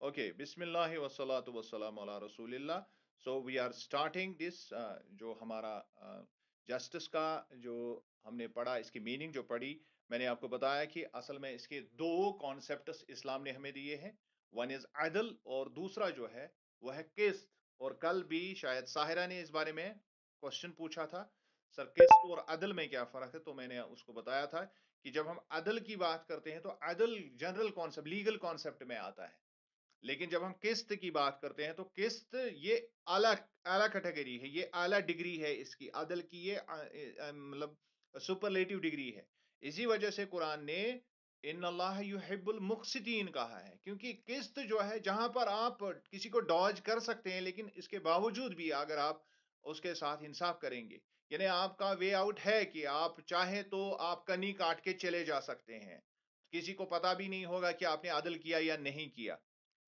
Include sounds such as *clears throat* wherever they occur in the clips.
Okay, Bismillah wa salatu wa salam ala Rasulillah. So we are starting this uh, जो हमारा justice uh, का जो हमने पढ़ा इसकी मीनिंग जो पढ़ी मैंने आपको बताया कि असल में इसके दो कॉन्सेप्ट इस्लाम ने हमें दिए हैं। वन इज़ अदल और दूसरा जो है वह है किस्त। और कल भी शायद साहिरा ने इस बारे में क्वेश्चन पूछा था सर किस्त और अदल में क्या फ़र्क है? तो मैंने उसको बताया था कि जब हम अदल की बात करते हैं तो अदल जनरल कॉन्सेप्ट लीगल कॉन्सेप्ट में आता है। लेकिन जब हम किस्त की बात करते हैं तो किस्त ये आला आला कैटेगरी है, ये आला डिग्री है इसकी, अदल की ये मतलब सुपरलेटिव डिग्री है। इसी वजह से कुरान ने इन अल्लाहबुल मुखसिन कहा है, क्योंकि किस्त जो है, जहाँ पर आप किसी को डॉज कर सकते हैं, लेकिन इसके बावजूद भी अगर आप उसके साथ इंसाफ करेंगे, यानी आपका वे आउट है कि आप चाहे तो आप कनी काट के चले जा सकते हैं। किसी को पता भी नहीं होगा कि आपने अदल किया या नहीं किया।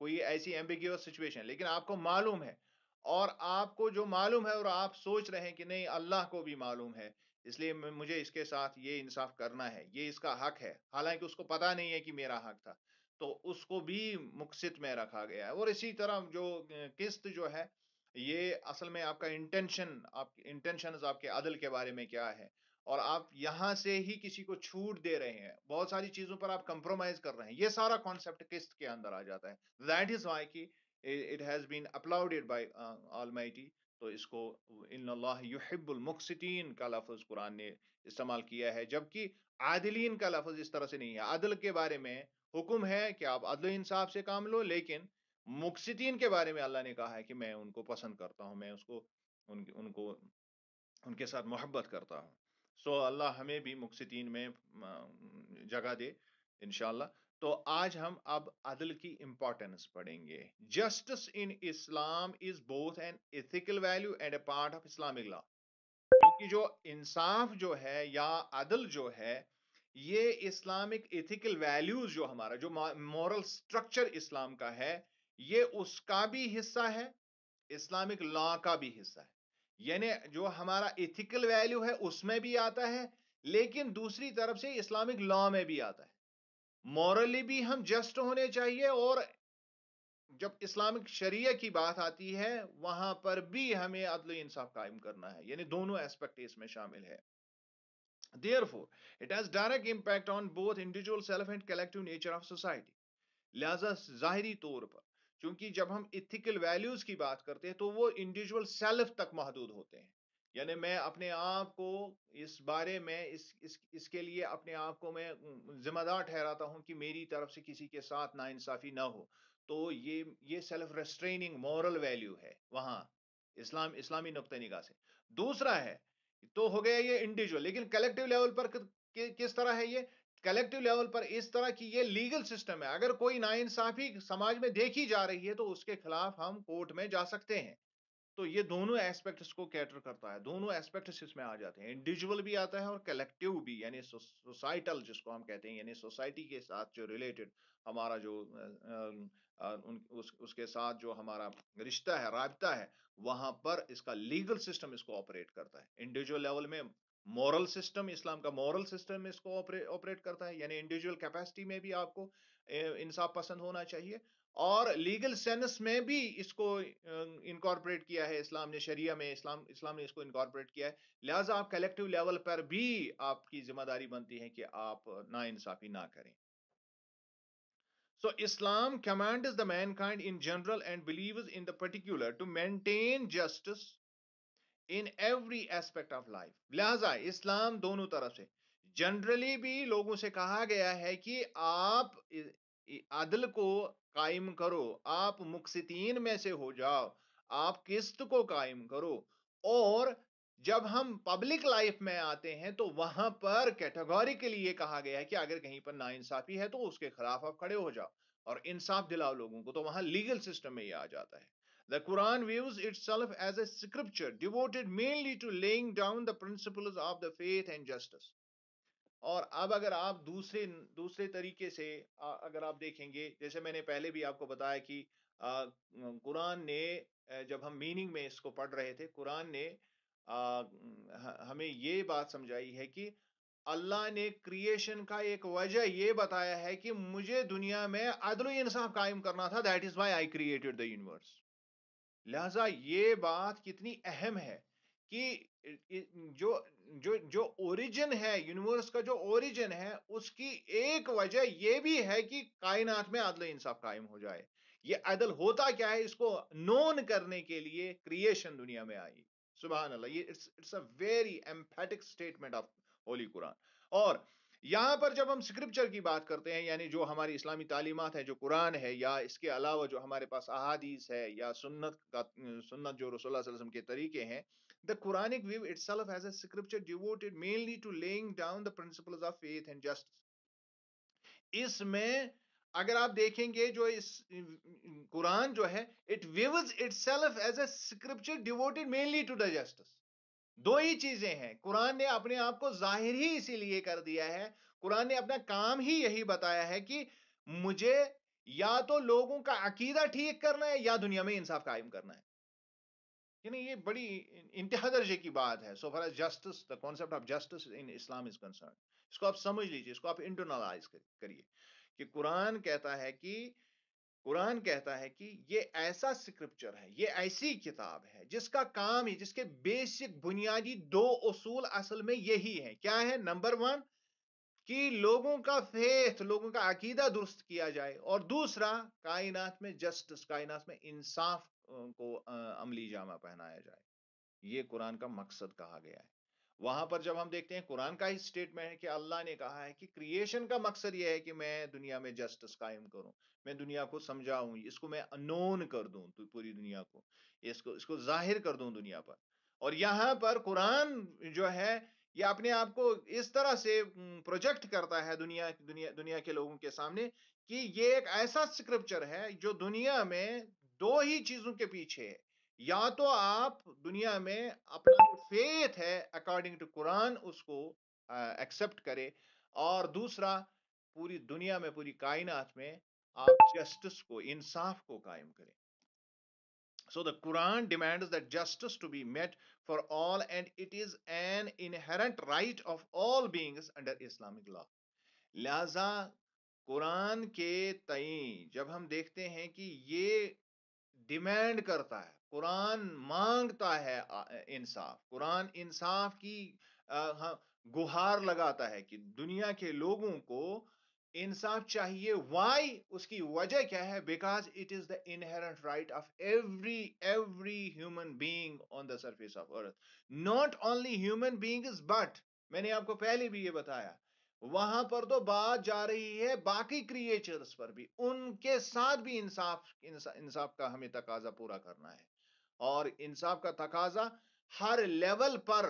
कोई ऐसी एम्बिग्यूस सिचुएशन लेकिन आपको मालूम है। और आपको जो मालूम है और आप सोच रहे हैं कि नहीं, अल्लाह को भी मालूम है, इसलिए मुझे इसके साथ ये इंसाफ करना है, ये इसका हक है। हालाँकि उसको पता नहीं है कि मेरा हक था तो उसको भी मुकसित में रखा गया है। और इसी तरह जो किस्त जो है, ये असल में आपका इंटेंशन आप इंटेंशन आपके अदल के बारे में क्या है? और आप यहाँ से ही किसी को छूट दे रहे हैं। बहुत सारी चीज़ों पर आप कंप्रोमाइज कर रहे हैं। ये सारा कॉन्सेप्ट किस्त के अंदर आ जाता है। दैट इज़ वाई की it has been applauded by almighty तो इसको इन मुक्सिटीन का लफ्ज कुरान ने इस्तेमाल किया है। जबकि आदिलीन का लफ्ज इस तरह से नहीं है। अदल के बारे में हुक्म है कि आप अदल इंसाफ से काम लो लेकिन मुक्सितीन के बारे में अल्लाह ने कहा है कि मैं उनको पसंद करता हूँ मैं उसको उन, उनको उनके साथ मोहब्बत करता हूँ। सो अल्लाह हमें भी मुक्सितीन में जगह दे इनशाला तो आज हम अब अदल की इंपॉर्टेंस पढ़ेंगे। Justice in Islam is both an ethical value and a part of Islamic law क्योंकि जो इंसाफ जो है या अदल जो है, ये इस्लामिक इथिकल वैल्यूज़ जो हमारा, जो मॉरल स्ट्रक्चर इस्लाम का है, ये उसका भी हिस्सा है, इस्लामिक लॉ का भी हिस्सा है। यानी जो हमारा इथिकल वैल्यू है उसमें भी आता है लेकिन दूसरी तरफ़ से इस्लामिक लॉ में भी आता है। मॉरली भी हम जस्ट होने चाहिए और जब इस्लामिक शरीय की बात आती है वहाँ पर भी हमें अदल इंसाफ कायम करना है। यानी दोनों एस्पेक्ट इसमें शामिल है। Therefore, it has direct impact on both individual self and collective nature of society. लिहाजा जाहिरी तौर पर क्योंकि जब हम इथिकल वैल्यूज़ की बात करते हैं तो वो इंडिविजुअल सेल्फ तक महदूद होते हैं। यानी मैं अपने आप को इस बारे में इस, इस इसके लिए अपने आप को मैं जिम्मेदार ठहराता हूँ कि मेरी तरफ़ से किसी के साथ नाइंसाफी ना हो। तो ये ये सेल्फ रेस्ट्रेनिंग मॉरल वैल्यू है वहाँ इस्लाम इस्लामी नुक़ निगाह से। दूसरा है तो हो गया ये इंडिविजुअल लेकिन कलेक्टिव लेवल पर कि, किस तरह है ये? कलेक्टिव लेवल पर इस तरह की ये लीगल सिस्टम है। अगर कोई नाइंसाफी समाज में देखी जा रही है तो उसके खिलाफ हम कोर्ट में जा सकते हैं। तो ये दोनों एस्पेक्ट्स को कैटर करता है। दोनों एस्पेक्ट्स इसमें आ जाते हैं। इंडिविजुअल भी आता है और कलेक्टिव भी यानी सोसाइटल जिसको हम कहते हैं यानी सोसाइटी के साथ जो रिलेटेड हमारा जो उन, उस, उसके साथ जो हमारा रिश्ता है रबता है वहाँ पर इसका लीगल सिस्टम इसको ऑपरेट करता है। इंडिविजुअल लेवल में मॉरल सिस्टम, इस्लाम का मॉरल सिस्टम इसको ऑपरेट करता है, यानी इंडिविजुअल कैपेसिटी में भी आपको इंसाफ पसंद होना चाहिए। और लीगल सेंस में भी इसको इनकॉर्पोरेट किया है इस्लाम ने, शरिया में इस्लाम इस्लाम ने इसको इनकॉर्पोरेट किया है। लिहाजा आप कलेक्टिव लेवल पर भी आपकी ज़िम्मेदारी बनती है कि आप ना इंसाफी ना करें। So So, Islam commands the mankind in general and believers in the particular to maintain justice in every aspect of life लिहाजा इस्लाम दोनों तरफ़ से। जनरली भी लोगों से कहा गया है कि आप अदल को कायम करो। आप मुकसितीन में से हो जाओ। आप किस्त को कायम करो। और जब हम पब्लिक लाइफ में आते हैं तो वहाँ पर कैटेगोरी के लिए कहा गया है कि अगर कहीं पर नाइंसाफी है तो उसके खिलाफ आप खड़े हो जाओ। और इंसाफ दिलाओ लोगों को तो वहाँ लीगल सिस्टम में ये आ जाता है। The Quran views itself as a scripture devoted mainly to laying down the principles of the faith and justice. और अब अगर आप दूसरे दूसरे तरीके से अगर आप देखेंगे जैसे मैंने पहले भी आपको बताया कि कुरान ने जब हम मीनिंग में इसको पढ़ रहे थे कुरान ने आ, हमें ये बात समझाई है कि अल्लाह ने क्रिएशन का एक वजह यह बताया है कि मुझे दुनिया में अदल इंसाफ कायम करना था that is why I created the universe लिहाजा ये बात कितनी अहम है कि जो जो जो ओरिजिन है यूनिवर्स का जो ओरिजिन है, उसकी एक वजह यह भी है कि कायनात में अदल इंसाफ कायम हो जाए। ये अदल होता क्या है, इसको नोन करने के लिए क्रिएशन दुनिया में आई। सुबह अल्लाह, ये, it's it's a very emphatic statement of holy Quran और यहाँ पर जब हम स्क्रिप्चर की बात करते हैं, यानी जो हमारी इस्लामी तालीमत है, जो कुरान है, या इसके अलावा जो हमारे पास अहादीस है, या सुन्नत का, सुन्नत जो रसोल्लम के तरीके हैं the Quranic view itself as a scripture devoted mainly to laying down the principles of faith and justice. इसमें अगर आप देखेंगे जो इस, कुरान जो है it views itself as a scripture devoted mainly to the justice दो ही चीज़ें हैं। कुरान ने अपने आप को ज़ाहिर ही इसीलिए कर दिया है। कुरान ने अपना काम ही यही बताया है कि मुझे या तो लोगों का अकीदा ठीक करना है या दुनिया में इंसाफ कायम करना है। यानी ये बड़ी इंतहा दर्जे की बात है। So for as justice the concept of justice in Islam is concern इसको आप समझ लीजिए, इसको आप इंटरनलाइज करिए कि कुरान कहता है कि कुरान कहता है कि ये ऐसा स्क्रिप्चर है, ये ऐसी किताब है, जिसका काम ही, जिसके बेसिक बुनियादी दो उसूल असल में यही है। क्या है? नंबर वन कि लोगों का फेथ लोगों का अकीदा दुरुस्त किया जाए। और दूसरा, कायनात में जस्टिस कायनात में इंसाफ को अमली जामा पहनाया जाए। ये कुरान का मकसद कहा गया है। वहाँ पर जब हम देखते हैं कुरान का ही स्टेटमेंट है कि अल्लाह ने कहा है कि क्रिएशन का मकसद यह है कि मैं दुनिया में जस्टिस कायम करूँ, मैं दुनिया को समझाऊं, इसको मैं अनोन कर दूँ तो पूरी दुनिया को, इसको इसको ज़ाहिर कर दूँ दुनिया पर। और यहाँ पर कुरान जो है, ये अपने आप को इस तरह से प्रोजेक्ट करता है दुनिया दुनिया दुनिया के लोगों के सामने कि ये एक ऐसा स्क्रिप्चर है जो दुनिया में दो ही चीज़ों के पीछे है। या तो आप दुनिया में अपना जो फेथ है अकॉर्डिंग टू कुरान उसको एक्सेप्ट करें और दूसरा, पूरी दुनिया में, पूरी कायनात में आप जस्टिस को, इंसाफ को कायम करें So the Quran demands that justice to be met for all and it is an inherent right of all beings under Islamic law. लिहाजा कुरान के तई जब हम देखते हैं कि ये डिमांड करता है कुरान माँगता है इंसाफ। कुरान इंसाफ की गुहार लगाता है कि दुनिया के लोगों को इंसाफ चाहिए। वाई उसकी वजह क्या है? Because it is the inherent right of every every human being on the surface of earth not only human beings but मैंने आपको पहले भी ये बताया, वहाँ पर तो बात जा रही है बाकी क्रिएचर्स पर भी। उनके साथ भी इंसाफ इंसाफ का हमें तकाजा पूरा करना है। और इंसाफ का तकाजा हर लेवल पर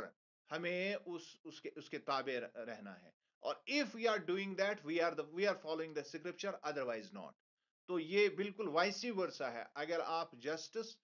हमें उस, उसके उसके ताबे रहना है। और if we are doing that we are we are following the scripture otherwise not तो ये बिल्कुल वाइसी वर्षा है। अगर आप जस्टिस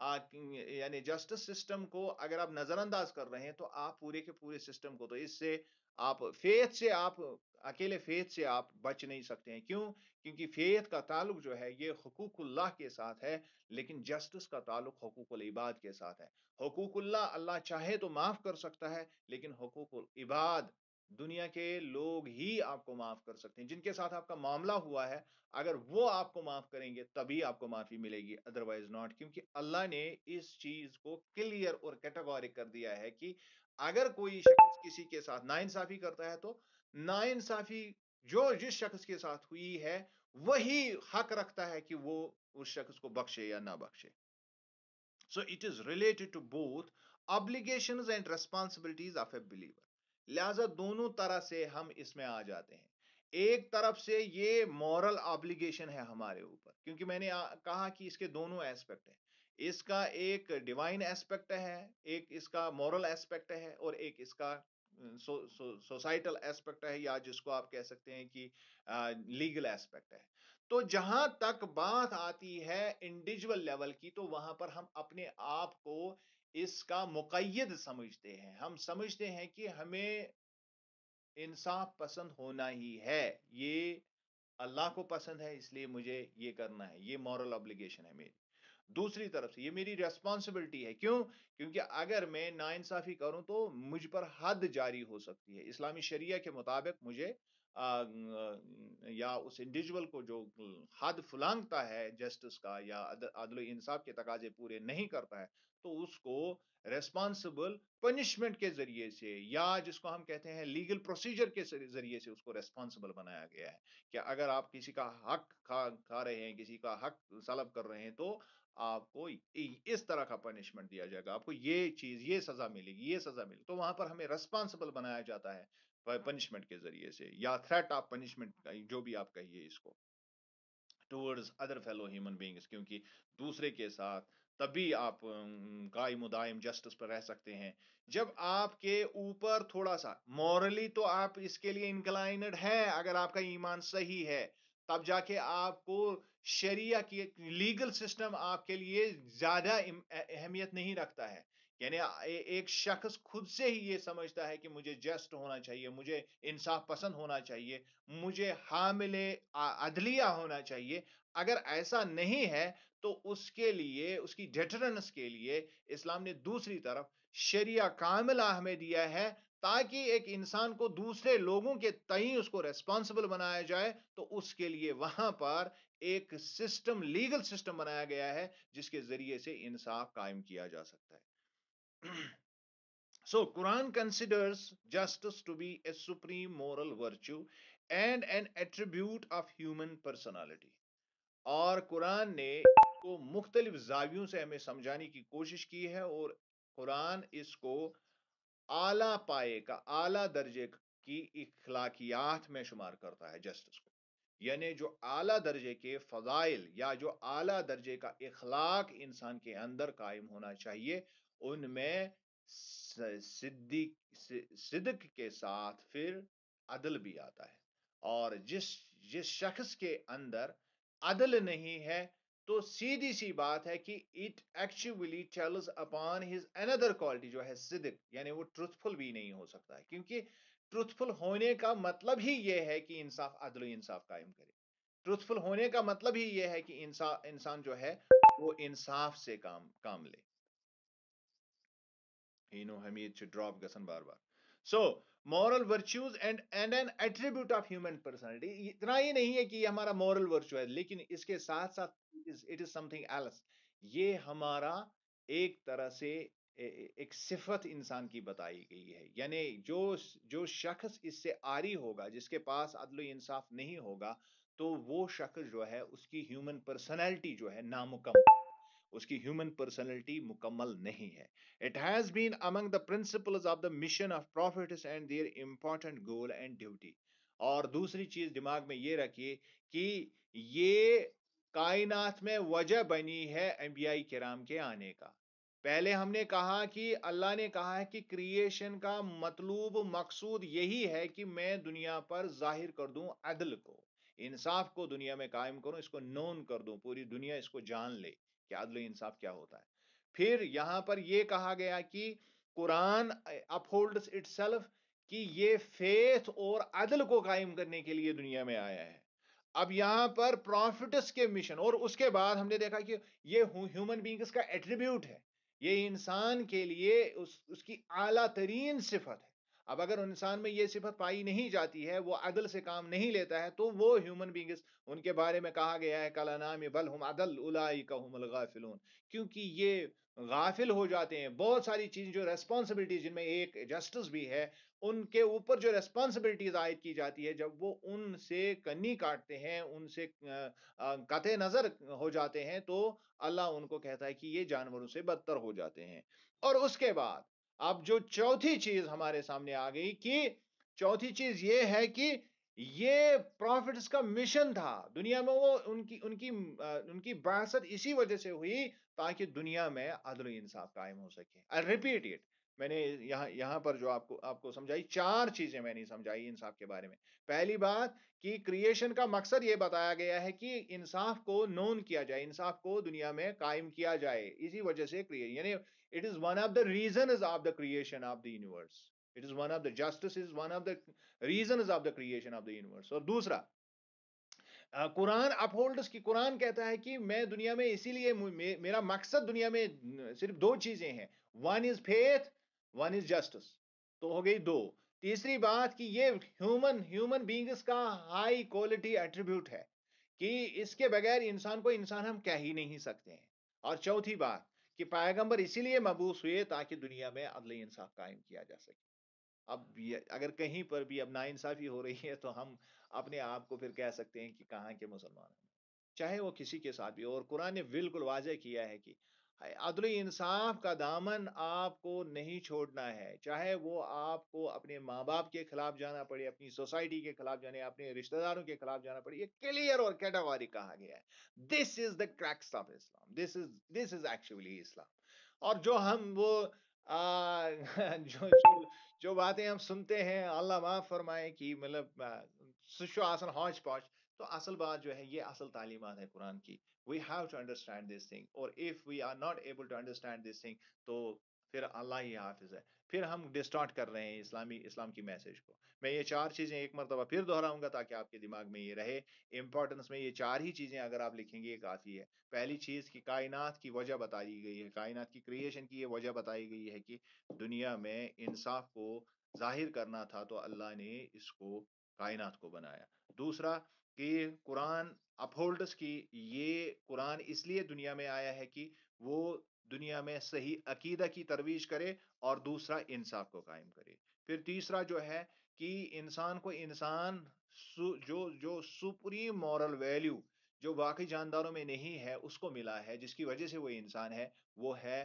यानी जस्टिस सिस्टम को अगर आप नजरअंदाज कर रहे हैं तो आप पूरे के पूरे सिस्टम को तो इससे आप फेथ से आप, अकेले फेथ से आप बच नहीं सकते हैं। क्यों? क्योंकि फेथ का ताल्लुक जो है, ये हकूकुल्लाह के साथ है, लेकिन जस्टिस का ताल्लुक हकूकुल इबाद के साथ है। हकूकुल्लाह अल्लाह चाहे तो माफ़ कर सकता है, लेकिन हकूकुल इबाद दुनिया के लोग ही आपको माफ़ कर सकते हैं। जिनके साथ आपका मामला हुआ है, अगर वो आपको माफ़ करेंगे, तभी आपको माफ़ी मिलेगी अदरवाइज़ नॉट क्योंकि अल्लाह ने इस चीज़ को क्लियर और कैटेगोरिक कर दिया है कि अगर कोई शख्स किसी के साथ नाइंसाफी करता है तो नाइंसाफी जो जिस शख्स के साथ हुई है, वही हक रखता है कि वो उस शख्स को बख्शे या ना बख्शे। So it is related to both obligation and responsibilities of a believer लिहाजा दोनों तरह से हम इसमें आ जाते हैं। एक तरफ़ से ये मॉरल ऑब्लिगेशन है हमारे ऊपर, क्योंकि मैंने कहा कि इसके दोनों एस्पेक्ट हैं। इसका एक डिवाइन एस्पेक्ट है, एक इसका मॉरल एस्पेक्ट है और एक इसका सोसाइटल एस्पेक्ट है या जिसको आप कह सकते हैं कि लीगल एस्पेक्ट है। तो जहाँ तक बात आती है इंडिविजुअल लेवल की तो वहाँ पर हम अपने आप को इसका मुकैद समझते हैं। हम समझते हैं कि हमें इंसाफ पसंद होना ही है। ये अल्लाह को पसंद है, इसलिए मुझे ये करना है। ये मॉरल ऑब्लिगेशन है मेरी। दूसरी तरफ़ से ये मेरी रेस्पॉन्सिबिलिटी है। क्यों? क्योंकि अगर मैं नाइंसाफ़ी करूँ तो मुझ पर हद जारी हो सकती है। इस्लामी शरिया के मुताबिक मुझे आ, या उस इंडिविजुअल को जो हद फुलांगता है जस्टिस का या अदल इंसाफ के तकाजे पूरे नहीं करता है तो उसको रेस्पॉन्सिबल पनिशमेंट के ज़रिए से या जिसको हम कहते हैं लीगल प्रोसीजर के ज़रिए से उसको रेस्पॉन्सिबल बनाया गया है। कि अगर आप किसी का हक खा खा रहे हैं किसी का हक सलब कर रहे हैं तो आपको इस तरह का पनिशमेंट दिया जाएगा। आपको ये चीज़, ये सजा मिलेगी, ये सजा मिलेगी। तो वहाँ पर हमें रेस्पॉन्सिबल बनाया जाता है पनिशमेंट के ज़रिए से या थ्रेट ऑफ़ पनिशमेंट जो भी आप कहिए इसको। Towards other fellow human beings क्योंकि दूसरे के साथ तभी आप कायम दायम जस्टिस पर रह सकते हैं। जब आपके ऊपर थोड़ा सा मॉरली तो आप इसके लिए इंक्लाइनड है, अगर आपका ईमान सही है, तब जाके आपको शरिया की लीगल सिस्टम आपके लिए ज़्यादा अहमियत नहीं रखता है। यानी एक शख्स खुद से ही ये समझता है कि मुझे जस्ट होना चाहिए, मुझे इंसाफ पसंद होना चाहिए, मुझे हामिल अदलिया होना चाहिए। अगर ऐसा नहीं है तो उसके लिए, उसकी डेटरेंस के लिए इस्लाम ने दूसरी तरफ़ शरिया कामिला हमें दिया है ताकि एक इंसान को दूसरे लोगों के तई उसको रेस्पॉन्सिबल बनाया जाए तो उसके लिए वहाँ पर एक सिस्टम, लीगल सिस्टम बनाया गया है, जिसके ज़रिए से इंसाफ कायम किया जा सकता है। *clears throat* So, quran considers justice to be a supreme moral virtue and an attribute of human personality. और कुरान ने को मुख्तलिफ़ जावियों से हमें समझाने की कोशिश की है और कुरान इसको आला पाए का, आला दर्जे की इखलाकियात में शुमार करता है जस्टिस को। यानी जो आला दर्जे के फ़जाइल या जो आला दर्जे का इखलाक इंसान के अंदर कायम होना चाहिए, उनमें सिद्क के साथ फिर अदल भी आता है। और जिस जिस शख्स के अंदर अदल नहीं है तो सीधी सी बात है कि it actually tells upon his another quality जो है सिद्क, यानी वो ट्रुथफुल भी नहीं हो सकता है। क्योंकि ट्रुथफुल होने का मतलब ही यह है कि इंसाफ, अदल इंसाफ कायम करे। ट्रुथफुल होने का मतलब ही यह है कि इंसान इंसान जो है, वो इंसाफ से काम काम ले। Know, Hamid to drop गसन बार बार। So moral virtues and and an attribute of human personality इतना ही नहीं है कि ये हमारा मॉरल वर्च्यू है, लेकिन इसके साथ साथ इट इज़ समथिंग एल्स ये हमारा एक तरह से एक सिफत इंसान की बताई गई है। यानी जो जो शख्स इससे आरी होगा, जिसके पास अदल इंसाफ नहीं होगा तो वो शख्स जो है, उसकी ह्यूमन पर्सनैलिटी जो है, नामुकम्मल उसकी ह्यूमन पर्सनैलिटी मुकम्मल नहीं है। It has been among the principles of the mission of prophets and their important goal and duty और दूसरी चीज़ दिमाग में ये रखिए कि ये कायनात में वजह बनी है अम्बियाई किराम के आने का। पहले हमने कहा कि अल्लाह ने कहा है कि क्रिएशन का मतलूब, मकसूद यही है कि मैं दुनिया पर ज़ाहिर कर दूँ अदल को। इंसाफ को दुनिया में कायम करूँ, इसको नोन कर दूँ, पूरी दुनिया इसको जान ले कि अदल इंसाफ क्या होता है। फिर यहाँ पर यह कहा गया कि कुरान अपहोल्ड्स इटसेल्फ कि ये फेथ और अदल को कायम करने के लिए दुनिया में आया है। अब यहाँ पर प्रॉफिटस के मिशन और उसके बाद हमने देखा कि ये ह्यूमन बींग्स का एट्रीब्यूट है। ये इंसान के लिए उस उसकी आला तरीन सिफत है। अब अगर इंसान में ये सिफत पाई नहीं जाती है, वो अदल से काम नहीं लेता है तो वो ह्यूमन बींग्स उनके बारे में कहा गया है, कला नाम बल हम अदल उलाई गाफिलून। क्योंकि ये गाफिल हो जाते हैं, बहुत सारी चीज़ जो रेस्पॉन्सिबिलिटी जिनमें एक जस्टिस भी है, उनके ऊपर जो रेस्पॉन्सिबिलिटीज आयद की जाती है, जब वो उनसे कन्नी काटते हैं, उनसे कत नज़र हो जाते हैं तो अल्लाह उनको कहता है कि ये जानवरों से बदतर हो जाते हैं। और उसके बाद अब जो चौथी चीज़ हमारे सामने आ गई कि चौथी चीज़ ये है कि ये प्रॉफिट्स का मिशन था। दुनिया में वो उनकी उनकी उनकी बासत इसी वजह से हुई ताकि दुनिया में अदल इंसाफ कायम हो सके। I repeat it. मैंने यहाँ यहाँ पर जो आपको आपको समझाई चार चीज़ें मैंने समझाई इंसाफ के बारे में पहली बात कि क्रिएशन का मकसद ये बताया गया है कि इंसाफ को नोन किया जाए इंसाफ को दुनिया में कायम किया जाए इसी वजह से क्रिए यानी It is one of the reasons of the creation of the universe. It is one of the justice is one of the reasons of the creation of the universe. और दूसरा कुरान अपहोल्डर्स की कुरान कहता है कि मैं दुनिया में इसीलिए मे, मेरा मकसद दुनिया में सिर्फ़ दो चीज़ें हैं one is faith one is justice तो हो गई दो। तीसरी बात कि ये ह्यूमन ह्यूमन बींग्स का हाई क्वालिटी एट्रीब्यूट है कि इसके बगैर इंसान को इंसान हम कह ही नहीं सकते हैं। और चौथी बात कि पैगंबर इसीलिए मबूस हुए ताकि दुनिया में अदल इंसाफ कायम किया जा सके। अब अगर कहीं पर भी अब नाइंसाफी हो रही है तो हम अपने आप को फिर कह सकते हैं कि कहाँ के मुसलमान हैं। चाहे वो किसी के साथ भी और कुरान ने बिल्कुल वाजह किया है कि अदल इंसाफ का दामन आपको नहीं छोड़ना है। चाहे वो आपको अपने माँ बाप के खिलाफ जाना पड़े अपनी सोसाइटी के खिलाफ जाने अपने रिश्तेदारों के खिलाफ जाना पड़े ये क्लियर और कैटागोरी कहा गया है। This is the crux of Islam this is this is actually Islam और जो हम वो आ, *laughs* जो जो जो बातें हम सुनते हैं अल्लाह माफ़ फरमाए कि मतलब सुशो आसन हौच पौच तो असल बात जो है, ये असल तालीमत है कुरान की। We have to understand this thing और if we are not able to understand this thing तो फिर अल्लाह ही हाफिज है। फिर हम डिस्टॉर्ट कर रहे हैं इस्लामी, इस्लाम की मैसेज को। मैं ये चार चीज़ें एक मरतबा फिर दोहराऊँगा ताकि आपके दिमाग में ये रहे। इंपॉर्टेंस में ये चार ही चीज़ें अगर आप लिखेंगे, ये काफ़ी है। पहली चीज़ की कायनात की वजह बताई गई है। कायनात की क्रिएशन की ये वजह बताई गई है कि दुनिया में इंसाफ को ज़ाहिर करना था तो अल्लाह ने इसको, कायनात को बनाया। दूसरा कि कुरान अपहोल्डर्स की ये कुरान इसलिए दुनिया में आया है कि वो दुनिया में सही अकीदा की तरवीज करे और दूसरा इंसाफ को कायम करे। फिर तीसरा जो है कि इंसान को इंसान जो जो सुप्रीम मॉरल वैल्यू जो बाकी जानदारों में नहीं है, उसको मिला है, जिसकी वजह से वो इंसान है, वो है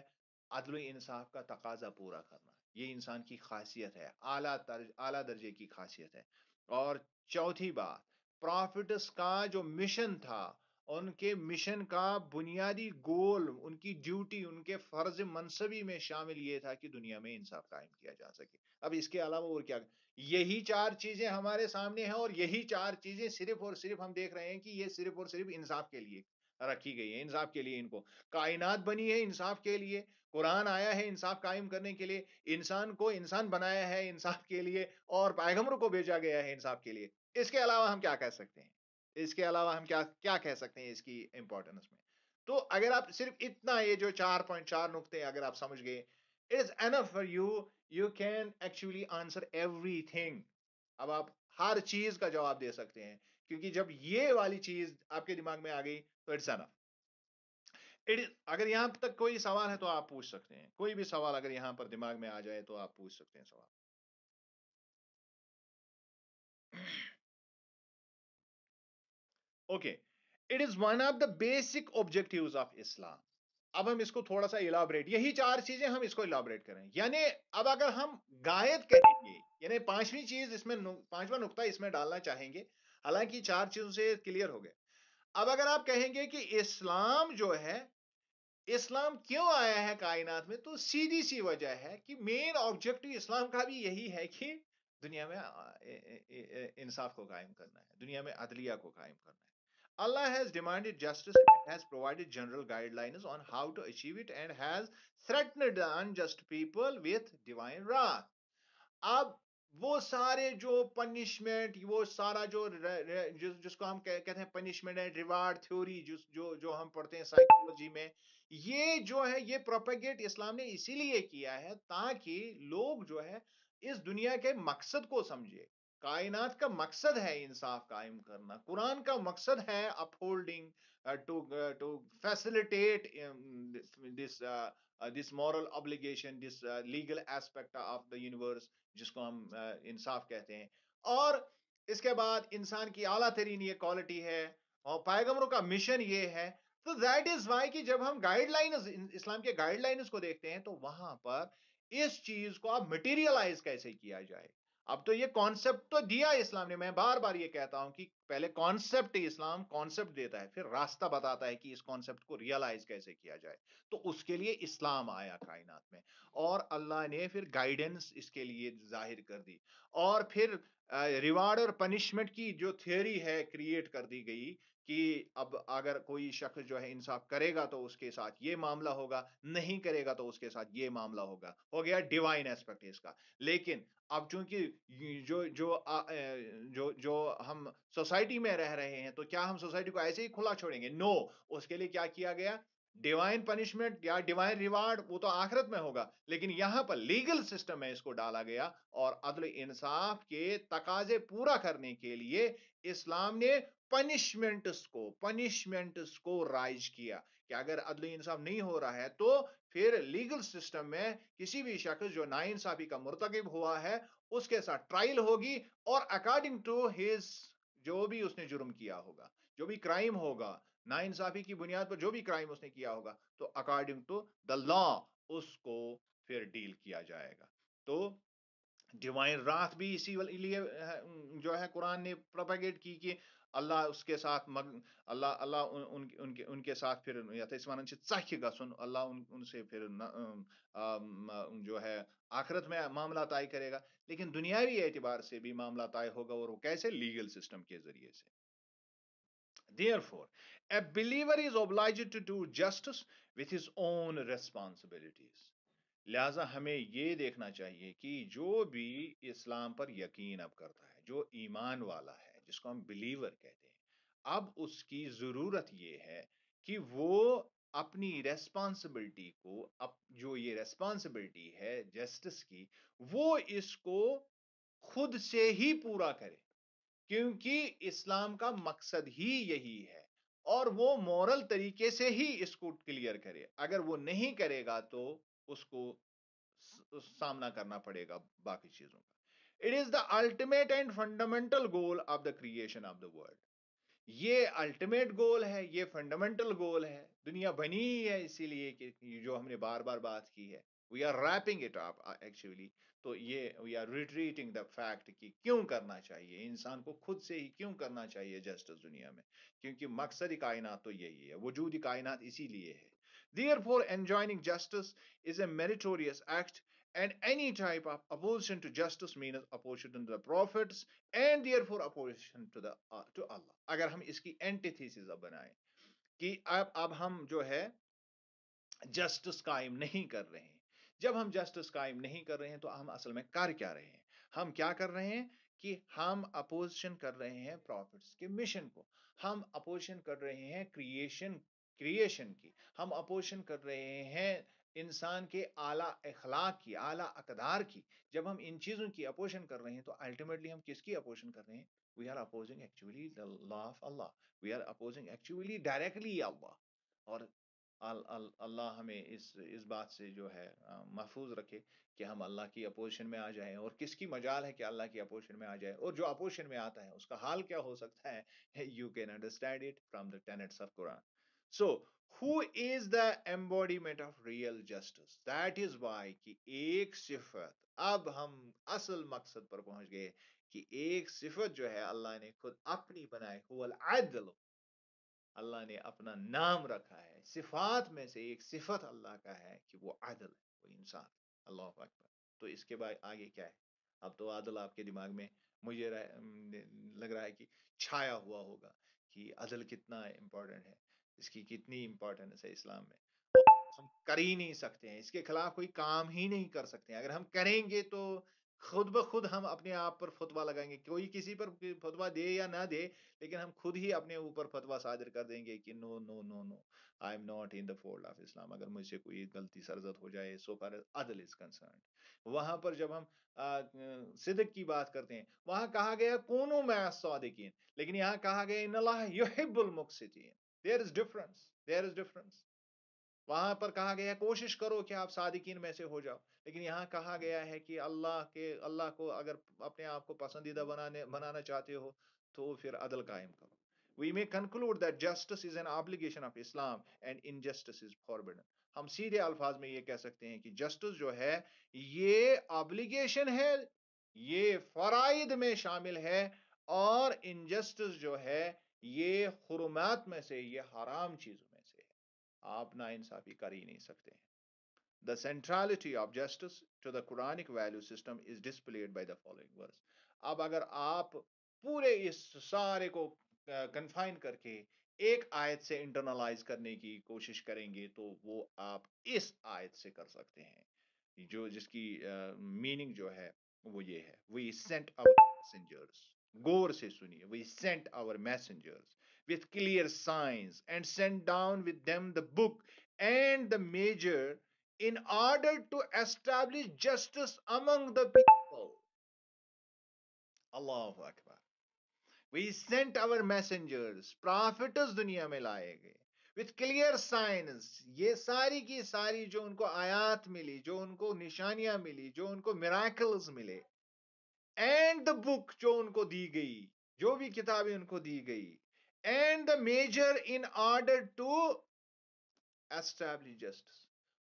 अदल इंसाफ का तकाजा पूरा करना। ये इंसान की खासियत है, आला आला दर्जे की खासियत है। और चौथी बात प्रॉफिट्स का जो मिशन था, उनके मिशन का बुनियादी गोल, उनकी ड्यूटी, उनके फ़र्ज़ मनसबी में शामिल ये था कि दुनिया में इंसाफ कायम किया जा सके। अब इसके अलावा और क्या? यही चार चीज़ें हमारे सामने हैं और यही चार चीज़ें सिर्फ़ और सिर्फ़ हम देख रहे हैं कि ये सिर्फ़ और सिर्फ़ इंसाफ के लिए रखी गई है, इंसाफ के लिए इनको। कायनात बनी है इंसाफ के लिए, कुरान आया है इंसाफ कायम करने के लिए, इंसान को इंसान बनाया है इंसाफ के लिए और पैगम्बरों को भेजा गया है इंसाफ के लिए। इसके अलावा हम क्या कह सकते हैं? इसके अलावा हम क्या क्या कह सकते हैं इसकी इंपॉर्टेंस में? तो अगर आप सिर्फ़ इतना ये जो चार पॉइंट चार नुकते अगर आप समझ गए it is enough for you you can actually answer everything अब आप हर चीज़ का जवाब दे सकते हैं, क्योंकि जब ये वाली चीज़ आपके दिमाग में आ गई तो इट्स एनफ इट अगर यहाँ तक कोई सवाल है तो आप पूछ सकते हैं। कोई भी सवाल अगर यहाँ पर दिमाग में आ जाए तो आप पूछ सकते हैं सवाल। Okay it is one of the basic objectives of Islam अब हम इसको थोड़ा सा इलाबरेट यही चार चीज़ें हम इसको इलाबरेट करें। यानी अब अगर हम गायद करेंगे, यानी पांचवी चीज़ इसमें पांचवा नुकता इसमें डालना चाहेंगे, हालाँकि चार चीज़ों से क्लियर हो गए। अब अगर आप कहेंगे कि इस्लाम जो है, इस्लाम क्यों आया है कायनात में? तो सीधी सी वजह है कि मेन ऑब्जेक्टिव इस्लाम का भी यही है कि दुनिया में इंसाफ को कायम करना है, दुनिया में अदलिया को कायम करना है। Allah has demanded justice and has provided general guidelines on how to achieve it and has threatened the unjust people with divine wrath. अब वो सारे जो पनिशमेंट वो सारा जो जिस, जिसको हम कह, कहते हैं पनिशमेंट है रिवार्ड थ्योरी जिस जो जो हम पढ़ते हैं साइकोलॉजी में ये जो है ये प्रोपेगेट इस्लाम ने इसीलिए किया है ताकि लोग जो है इस दुनिया के मकसद को समझे कायनात का मकसद है इंसाफ कायम करना। कुरान का मकसद है upholding to to facilitate this this moral obligation this legal aspect of the universe जिसको हम uh, इंसाफ कहते हैं। और इसके बाद इंसान की आला तरीन ये क्वालिटी है और पैगम्बरों का मिशन ये है। तो दैट इज़ वाई कि जब हम गाइडलाइंस इस्लाम के गाइडलाइंस को देखते हैं तो वहाँ पर इस चीज़ को आप मटेरियलाइज कैसे किया जाए? अब तो ये कॉन्सेप्ट तो दिया इस्लाम ने। मैं बार बार ये कहता हूँ कि पहले कॉन्सेप्ट इस्लाम कॉन्सेप्ट देता है, फिर रास्ता बताता है कि इस कॉन्सेप्ट को रियलाइज़ कैसे किया जाए। तो उसके लिए इस्लाम आया कायनात में और अल्लाह ने फिर गाइडेंस इसके लिए ज़ाहिर कर दी और फिर रिवार्ड और पनिशमेंट की जो थियोरी है क्रिएट कर दी गई कि अब अगर कोई शख्स जो है इंसाफ करेगा तो उसके साथ ये मामला होगा नहीं करेगा तो उसके साथ ये मामला होगा। हो गया डिवाइन एस्पेक्ट इसका। लेकिन अब चूँकि जो जो आ, जो जो हम सोसाइटी में रह रहे हैं तो क्या हम सोसाइटी को ऐसे ही खुला छोड़ेंगे? नो उसके लिए क्या किया गया? डिवाइन पनिशमेंट या डिवाइन रिवार्ड वो तो आखिरत में होगा लेकिन यहाँ पर लीगल सिस्टम में इसको डाला गया और अदल इंसाफ के तकाजे पूरा करने के लिए इस्लाम ने पनिशमेंट्स को पनिशमेंट्स को राइज किया कि अगर अदल इंसाफ नहीं हो रहा है तो फिर लीगल सिस्टम में किसी भी शख्स जो नाइंसाफी का मुर्तकब हुआ है, उसके साथ ट्रायल होगी और अकॉर्डिंग टू हिज जो भी उसने जुर्म किया होगा, जो भी क्राइम होगा, नाइंसाफी की बुनियाद पर जो भी क्राइम उसने किया होगा तो अकॉर्डिंग टू द लॉ उसको फिर डील किया जाएगा। तो डिवाइन रात भी इसी लिए जो है, कुरान ने प्रोपेगेट की कि अल्लाह उसके साथ मग अल्लाह अल्लाह उन, उन, उनके उनके साथ फिर वन च गसन अल्लाह उन, उनसे फिर न, आ, जो है आखिरत में मामला तय करेगा लेकिन दुनियावी एतबार से भी मामला तय होगा और वो कैसे लीगल सिस्टम के ज़रिए से Therefore, a believer is obliged to do justice with his own responsibilities. लिहाजा हमें ये देखना चाहिए कि जो भी इस्लाम पर यकीन अब करता है जो ईमान वाला है जिसको हम बिलीवर कहते हैं। अब उसकी ज़रूरत ये है कि वो अपनी रेस्पॉन्सिबिलिटी को अब जो ये रेस्पॉन्सिबिलिटी है जस्टिस की, वो इसको खुद से ही पूरा करे। क्योंकि इस्लाम का मकसद ही यही है और वो मॉरल तरीके से ही इसको क्लियर करे। अगर वो नहीं करेगा तो उसको सामना करना पड़ेगा बाकी चीज़ों का। It is the ultimate and fundamental goal of the creation of the world ये अल्टीमेट गोल है ये फंडामेंटल गोल है। दुनिया बनी ही है इसीलिए कि जो हमने बार बार बात की है we are wrapping it up actually तो ये we are retreating the fact कि क्यों करना चाहिए? इंसान को खुद से ही क्यों करना चाहिए जस्टिस दुनिया में? क्योंकि मकसद कायनात तो यही है वजूद कायनात इसीलिए है। Therefore, enjoining justice is a meritorious act, and any type of opposition to justice means opposition to the prophets, and therefore opposition to the uh, to Allah. अगर हम इसकी एंटीथीसिस अब बनाएँ कि अब अब हम जो है जस्टिस कायम नहीं कर रहे हैं। जब हम जस्टिस कायम नहीं कर रहे हैं तो हम असल में कर क्या रहे हैं? हम क्या कर रहे हैं कि हम अपोजिशन कर रहे हैं प्रॉफिट्स के मिशन को। हम अपोजिशन कर रहे हैं क्रिएशन क्रिएशन की। हम अपोजिशन कर रहे हैं इंसान के आला अखलाक की, आला अकदार की, जब हम इन चीज़ों की अपोजिशन कर रहे हैं तो अल्टीमेटली हम किसकी अपोजिशन कर रहे हैं? We are opposing actually the law of Allah we are opposing actually directly Allah और अल्लाह हमें इस इस बात से जो है महफूज रखे कि हम अल्लाह की अपोजिशन में आ जाएँ और किसकी मजाल है कि अल्लाह की अपोजिशन में आ जाए? और जो अपोजिशन में आता है, उसका हाल क्या हो सकता है? You can understand it from the tenets of Quran so who is the embodiment of real justice that is why कि एक सिफत, अब हम असल मकसद पर पहुँच गए कि एक सिफत जो है, अल्लाह ने खुद अपनी बनाई हुआ अल्लाह ने अपना नाम रखा है। सिफात में से एक सिफत अल्लाह का है कि वो आदल है, वो इंसान अल्लाह अकबर। तो इसके बाद आगे क्या है? अब तो आदल आपके दिमाग में, मुझे लग रहा है कि छाया हुआ होगा कि अदल कितना इम्पोर्टेंट है। इसकी कितनी इम्पोर्टेंस है इस्लाम में। हम कर ही नहीं सकते हैं, इसके खिलाफ कोई काम ही नहीं कर सकते अगर हम करेंगे तो खुद ब खुद हम अपने आप पर फतवा लगाएँगे। कोई किसी पर फतवा दे या ना दे, लेकिन हम खुद ही अपने ऊपर फतवा सादिर कर देंगे कि no no no no I am not in the fold of Islam अगर मुझसे कोई गलती सरजत हो जाए सो फार अदल इज़ कंसर्न वहाँ पर जब हम सिदक की बात करते हैं, वहाँ कहा गया, कोनो मैं सौदिकीन? लेकिन यहाँ कहा गया इन युहिब्बुल मुक्सितीन। There is difference there is difference वहाँ पर कहा गया कोशिश करो कि आप सादिकीन में से हो जाओ। लेकिन यहाँ कहा गया है कि अल्लाह के अल्लाह को अगर अपने आप को पसंदीदा बनाने बनाना चाहते हो तो फिर अदल कायम करो। We may conclude that justice is an obligation of Islam and injustice is forbidden. हम सीधे अल्फाज में ये कह सकते हैं कि जस्टिस जो है ये ऑब्लिगेशन है ये फराइद में शामिल है और इनजस्टिस जो है ये खुरुमात में से ये हराम चीज़ों में से है। आप ना इंसाफी कर ही नहीं सकते हैं। The centrality of justice to the Quranic value system is displayed by the following verse. अब अगर आप पूरे इस सारे को कन्फाइन करके एक आयत से इंटरनलाइज करने की कोशिश करेंगे तो वो आप इस आयत से कर सकते हैं। जो जिसकी मीनिंग uh, जो है वो ये है। वी सेंट आवर मैसेंजर्स गौर से सुनिए we sent our messengers with clear signs and sent down with them the book and the measure in order to establish justice among the people. Allahu Akbar. We sent our messengers, prophets दुनिया में लाए गए with clear science ये सारी की सारी जो उनको आयात मिली जो उनको निशानियां मिली जो उनको मिराकल्स मिले एंड द बुक जो उनको दी गई, जो भी किताबें उनको दी गई and the major in order to establish justice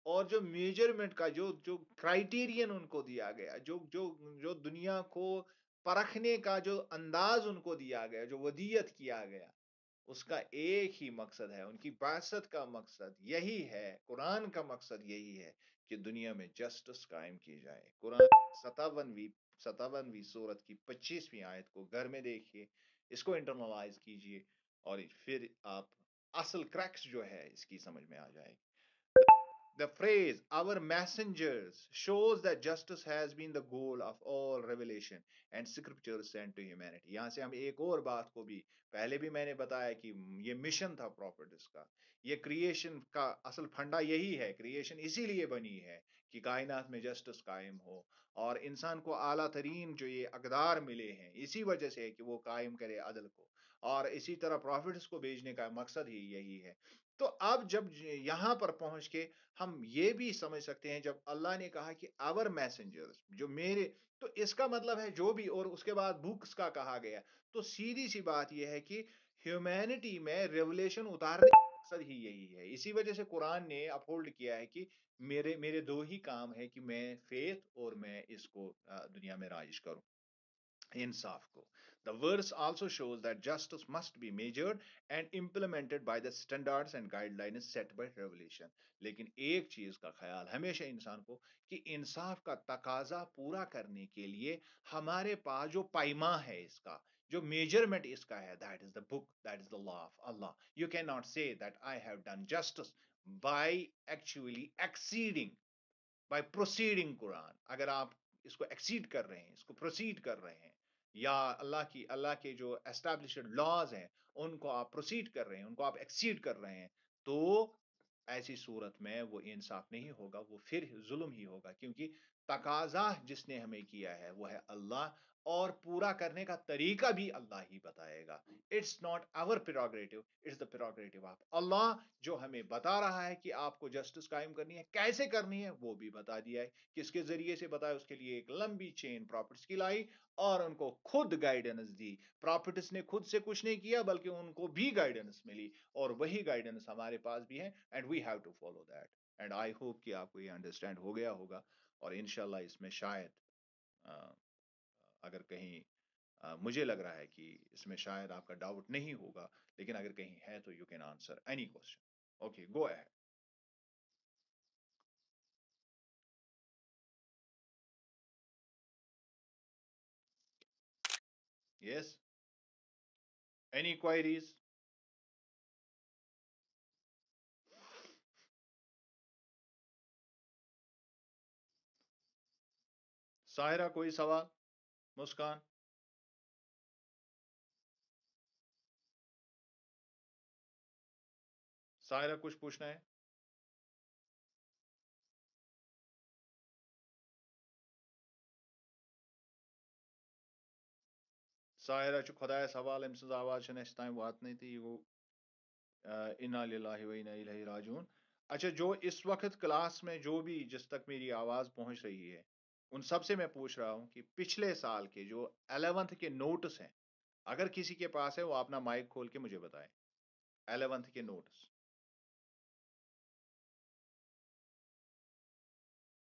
और जो मेज़रमेंट का जो जो क्राइटेरियन उनको दिया गया, जो जो जो दुनिया को परखने का जो अंदाज उनको दिया गया, जो वदीयत किया गया, उसका एक ही मकसद है, उनकी बासत का मकसद यही है, कुरान का मकसद यही है कि दुनिया में जस्टिस कायम की जाए। कुरान सतावनवी सतावनवी सूरत की पच्चीसवीं आयत को घर में देखिए इसको इंटरनलाइज कीजिए और फिर आप असल क्रैक्स जो है इसकी समझ में आ जाएगी The phrase, our messengers, shows that justice has been the goal of all revelation and scriptures sent to humanity. यहाँ से हम एक और बात को भी पहले भी मैंने बताया कि ये मिशन था प्रॉपर्टिस का ये क्रिएशन का असल फंडा यही है क्रिएशन इसीलिए बनी है कि कायनात में जस्टिस कायम हो और इंसान को आला तरीन जो ये अकदार मिले हैं, इसी वजह से कि वो कायम करे अदल को। और इसी तरह प्रॉफिट्स को भेजने का मकसद ही यही है। तो अब जब यहाँ पर पहुँच के हम ये भी समझ सकते हैं, जब अल्लाह ने कहा कि आवर मैसेंजर्स जो मेरे तो इसका मतलब है जो भी, और उसके बाद बुक्स का कहा गया। तो सीधी सी बात यह है कि ह्यूमैनिटी में रेवलेशन उतारने मकसद ही यही है। इसी वजह से कुरान ने अपहोल्ड किया है कि मेरे मेरे दो ही काम है कि मैं फेथ और मैं इसको दुनिया में राइज करूँ, इंसाफ को। The verse also shows that justice must be measured and implemented by the standards and guideline set by revolution. लेकिन एक चीज़ का ख्याल हमेशा इंसान को कि इंसाफ का तकाजा पूरा करने के लिए हमारे पास जो पैमा है इसका जो मेज़रमेंट इसका है that is the book that is the law of Allah you can not say that I have done justice by actually exceeding by proceeding Quran अगर आप इसको एक्सीड कर रहे हैं, इसको प्रोसीड कर रहे हैं, या अल्लाह की, अल्लाह के जो एस्टेब्लिश लॉज हैं, उनको आप प्रोसीड कर रहे हैं, उनको आप एक्सीड कर रहे हैं तो ऐसी सूरत में वो इंसाफ नहीं होगा, वो फिर जुल्म ही होगा, क्योंकि तकाजा जिसने हमें किया है, वो है अल्लाह और पूरा करने का तरीका भी अल्लाह ही बताएगा। It's not our prerogative it's the prerogative of Allah जो हमें बता रहा है कि आपको जस्टिस कायम करनी है। कैसे करनी है, वो भी बता दिया है। किसके ज़रिए से बताया? उसके लिए एक लंबी चेन प्रॉपर्ट्स की लाई और उनको खुद गाइडेंस दी। प्रॉपर्टिस ने खुद से कुछ नहीं किया, बल्कि उनको भी गाइडेंस मिली और वही गाइडेंस हमारे पास भी है and we have to follow that and I hope कि आपको ये अंडरस्टैंड हो गया होगा और इनशाला इसमें शायद अगर कहीं आ, मुझे लग रहा है कि इसमें शायद आपका डाउट नहीं होगा लेकिन अगर कहीं है तो you can answer any question okay go ahead yes. Any queries? Sahira कोई सवाल? मुस्कान सायरा कुछ पूछना है? सायरा चु खुदा सवाल अम सज आवाज़ ताम वातन तो यह इना राजून अच्छा जो इस वक्त क्लास में जो भी, जिस तक मेरी आवाज़ पहुँच रही है उन सबसे मैं पूछ रहा हूँ कि पिछले साल के जो एलेवंथ के नोट्स हैं, अगर किसी के पास है, वो अपना माइक खोल के मुझे बताएँ। एलेवंथ के नोट्स